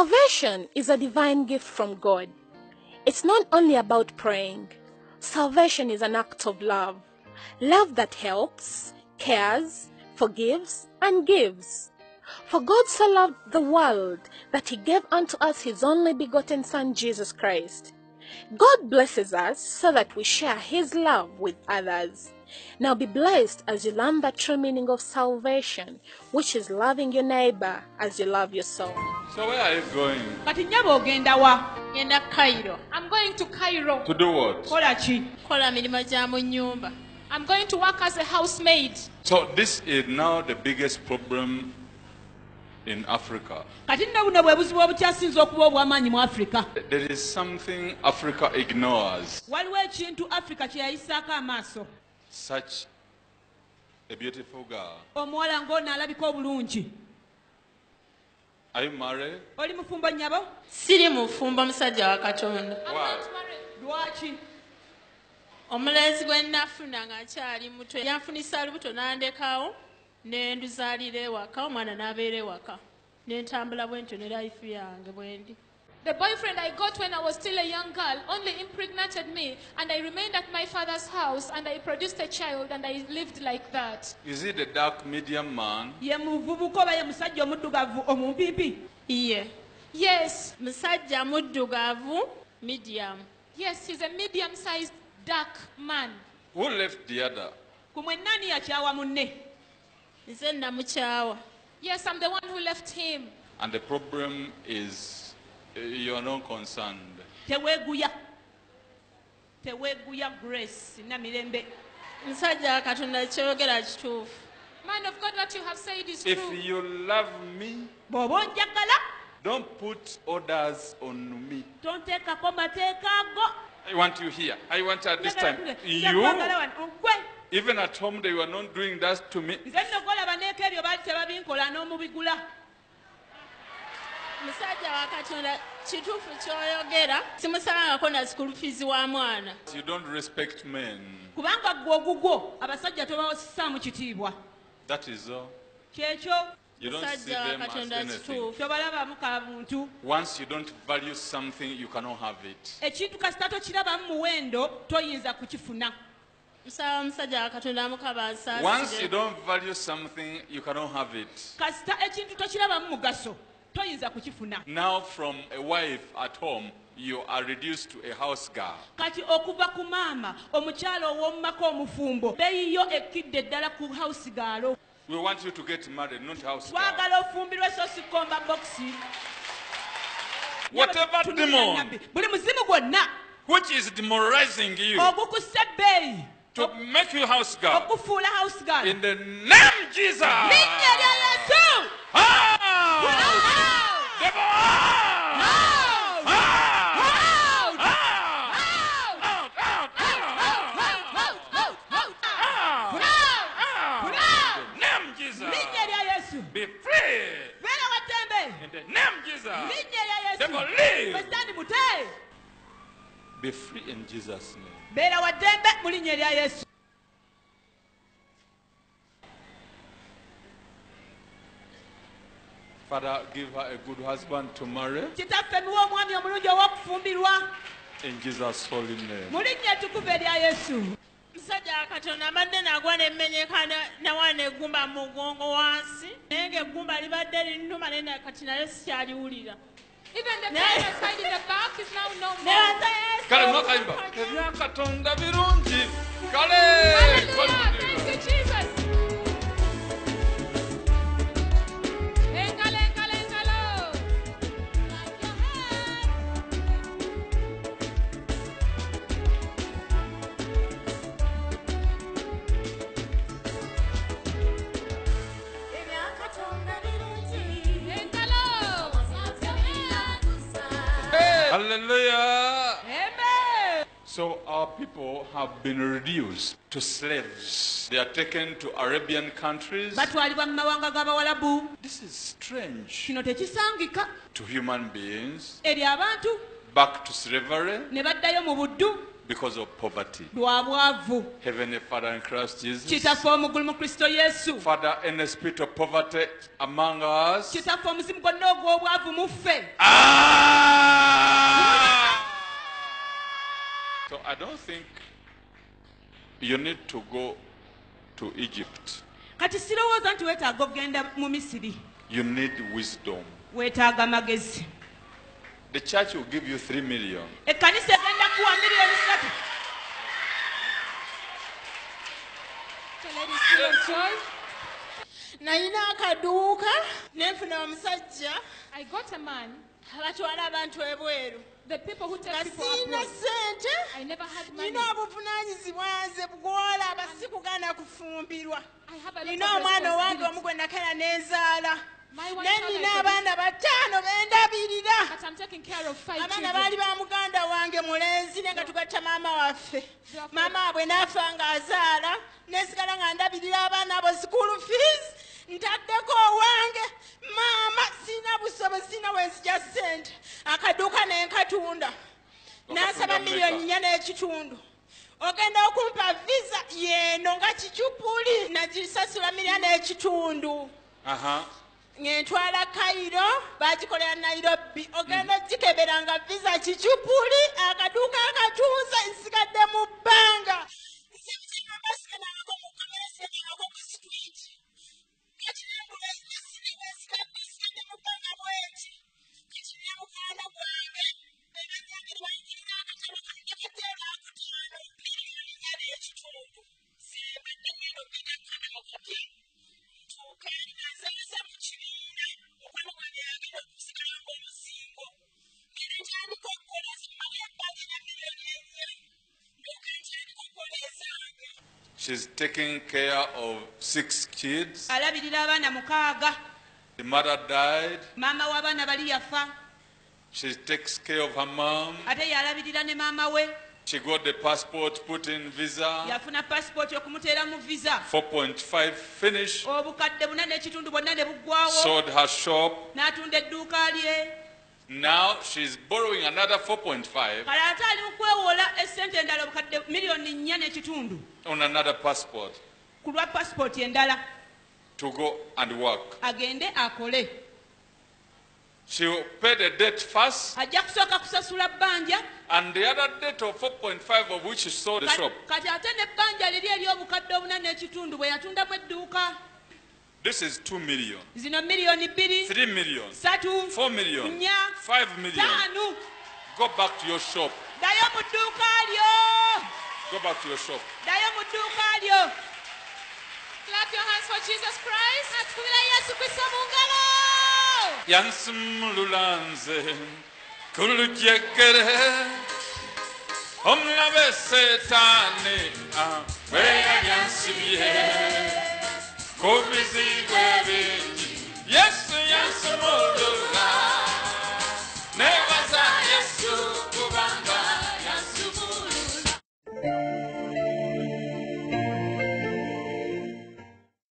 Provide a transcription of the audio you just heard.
Salvation is a divine gift from God. It's not only about praying. Salvation is an act of love. Love that helps, cares, forgives, and gives. For God so loved the world that he gave unto us his only begotten Son, Jesus Christ. God blesses us so that we share his love with others. Now be blessed as you learn the true meaning of salvation, which is loving your neighbor as you love yourself. So where are you going? kati nnyaba ogenda wa ngenda kairo I'm going to Cairo. To do what? kola ki kukola mirimu gya mu nnyumba I'm going to work as a housemaid. So this is now the biggest problem in Africa. kati nno buno bwe buzibu obukyasinza okuba obw'amaanyi mu afirika There is something Africa ignores. Such a beautiful girl. omuwala ng'ono alabika obulungi. Are you married? oli mufumbo nnyabo? Siri mufumba musajja wa katonda. Lwaki? Omulenzi gwe nafuna ng'akyali muto yanfunisa lubuto n'andekawo ne nduzaalira ewaka omwana n'abeera ewaka ne ntambula bwe ntyo ne life yange bwe ndi The boyfriend I got when I was still a young girl only impregnated me, and I remained at my father's house, and I produced a child, and I lived like that. Is it the dark medium man? ye muvubuka oba ye musajja omuddugavu omumpiipi ye Yes, musajja muddugavu medium yes, he's a medium sized dark man. Who left the other? ku yakyawa munne nze namukyawa Yes, I'm the one who left him. And the problem is Eh, you are not concerned. teweeguya teweeguya grace namirembe musajja wa katonda kyogera kituufu Man of God, what you have said is If true. you love me, bw'oba onjagala don't put orders on me. tonteekako mateeka ago I want you here. I want you at this time. You, kwagala wano. gwe even at home, they were not doing that to me. Musajja wa katonda kituufu kyoyogera simusabangako na sikulu fizi wa mwana You don't respect men. kubanga gwe ogugwo abasajja tobasaamu kitiibwa That is all. kyekyo You don't see them as anything. Once you don't value something, you cannot have it. ekintu kasita tokirabamu muwendo toyinza kukifuna musaba musajja wa katonda amukaba Once you don't value something, you cannot have it. kasita ekintu tokirabamu mugaso toyinza kukifuna. Now, from a wife at home, you are reduced to a house girl. kati okuva ku maama omukyalo ow'omu maka omufumbo beeyiyo ekkidde ddala ku house gaalo We want you to get married, not house girl. twagala ofumbirwe so sikomba bokisi Whatever demon buli muzimu gwonna. which is demoralizing you ogukussa ebbeeyi to make you house girl, okufuula house girl. In the name of Jesus. linnya lya Be free. beera wa ddembe In the name of Jesus. linnya lya yesu Devil, leave. wesitaani mute Be free in Jesus' name. beera wa ddembe mu linnya lya yesu Father, give her a good husband to marry kitaffe miwa omwami omulungi ow'okufumbirwa in Jesus' holy name. mu linnya ettukuvu erya yesu musajja wa katonda mbadde nagwa nemmenyeka na- nawa neggumba mu mugongo wansi nange eggumba libadde linnuma naye kati naye sikyaliwulira. Kale mwakayiba ebya katonda birungi. Kale! Hallelujah. Amen. so our people have been reduced to slaves. They are taken to arabian countries. Batwalibwa mu mawanga g'abawalabu this is strange. To human beings. Back to slavery. Ne baddayo because of poverty. lwa Heavenly Father in Christ Jesus. kitaffe omugulu mu kristo yesu. Father, any spirit of poverty among us. kitaffe omuzimu gwonna ogw'obwavu mu ffe Ah! Don't think you need to go to Egypt. kati sirowooza nti weetaaga mu misiri You need wisdom. weetaaga magezi The church will give you three million. ekkanisa egenda kuwa miliyoni satu The ladies full of joy. nalina akaduuka nenfuna omusajja I got a man, abatwala abantu ebweru. The people who nga take people siina abroad. sente nina obuvunaanyizibwa nze bwolaba sikugaana kufumbirwa. Nina omwana owange omu gwe nakala n'ezaala My one ne child I nina abaana bataano bendabirira abaana baali ba muganda wange mulenzi ne nga tugatta maama waffe. Maama waabwe n'afa ng'azaala nesigala nga ndabirira abaana abo school fees ntaddeko owange. Maama sina busobozi sina wenzija ssente. Akaduuka ne nkatunda. N'asaba miliyoni nnya n'ekitundu. Ogenda okumpa visa yeeno nga kicupuli nagisasula miliyoni n'ekitundu. Ngentwala kairo bagikolera nairobi. Ogenda ogikebera nga visa kicupuli akaduuka She's taking care of six kids. alabirira abaana mukaaga The mother died. maama w'abaana bali yafa She takes care of her mom. ate yalabirira ne maama we She got the passport, put in visa. yafuna pasipoti okumuteera mu visa 4.5 finish. obukadde buna n'ekitundu bwonna ne buggwawo Sold her shop. n'atunda edduuka lye Now she's borrowing another 4.5 kale ate ali mu kwewola essente endala obukadde miliyoni nnya n'ekitundu. on another passport. Ku lwa pasipoti endala to go and work. agende akole. She will pay the debt first, ajja kusooka kusasula bbanja. and the other debt of 4.5 of which she sold the shop. kati ate n'ebbanja liri ery'obukadde obuna n'ekitundu bwe yatundamu edduuka This is 2 million, zino miliyoni bbiri 3 million, 4 million, 5 million. Go back to your shop. ddayo mu dduuka lyo Go back to your shop. ddayo mu dduuka lyo Clap your hands for Jesus Christ. Tukubira Yesu Kristo mu ngalo. yansumululanze kulujegere omulabe setaani ah, bwe yali ku bizibu ebingi